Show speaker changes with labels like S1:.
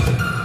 S1: up.